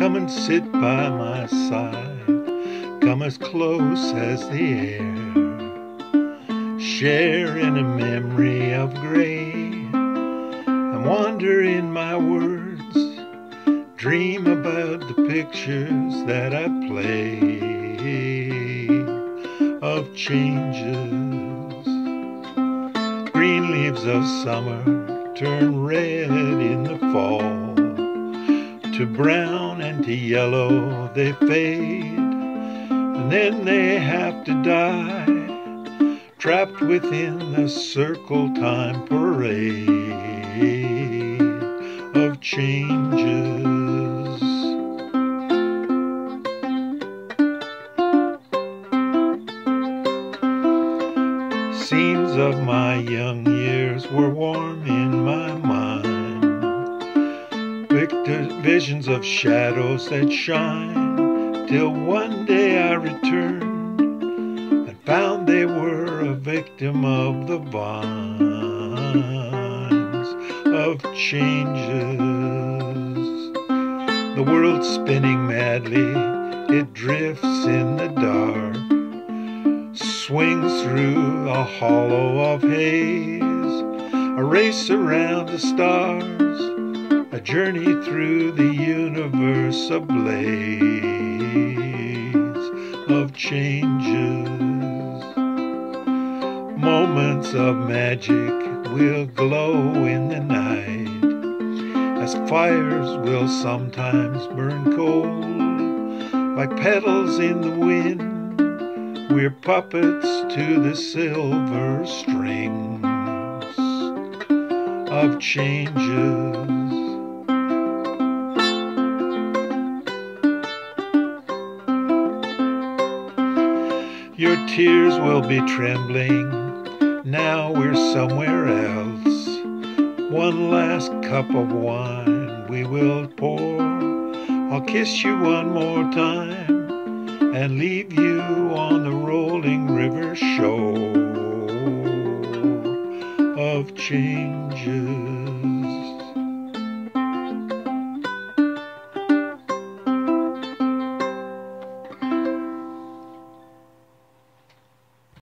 and sit by my side. Come as close as the air. Share in a memory of gray. And wander in my words. Dream about the pictures that I play of changes. Green leaves of summer turn red in the fall. To brown and to yellow they fade, and then they have to die, trapped within the circle time parade of changes. Scenes of my young years were warm in my mind. Victor, visions of shadows that shine. Till one day I returned and found they were a victim of the vines of changes. The world spinning madly, it drifts in the dark swings through a hollow of haze, a race around the stars, a journey through the universe ablaze of changes. Moments of magic will glow in the night, as fires will sometimes burn cold, like petals in the wind we're puppets to the silver strings of changes. Your tears will be trembling, now we're somewhere else. One last cup of wine we will pour. I'll kiss you one more time and leave you on the rolling river shore of changes.